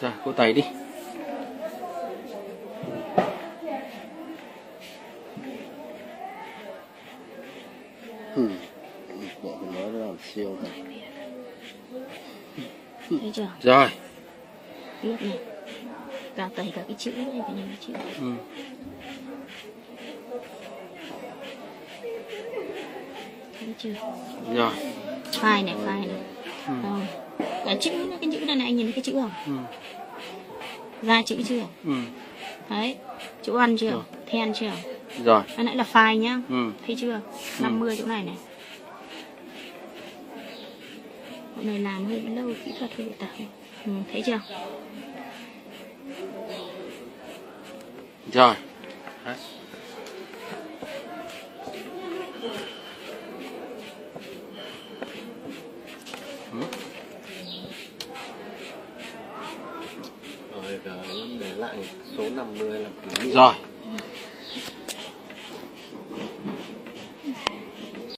Rồi, cô tẩy đi. Ừ. Bộ mình nói nó làm siêu thấy chưa Rồi. biết này cả tẩy cả cái chữ này cái này cái chữ Ừ. thấy chưa Rồi. phai này phai này Ừ. không cái chữ cái chữ này này anh nhìn thấy cái chữ không Ừ. ra chữ chưa Ừ. đấy chữ ăn chưa Rồi. then chưa Rồi. cái nãy là phai nhá Ừ. thấy chưa 50 chỗ này này Bộ này làm hơi lâu kỹ thuật hơi bị tạp ừ, thấy chưa Rồi. Đấy. Rồi ờ, cả để lại số 50 là. Rồi.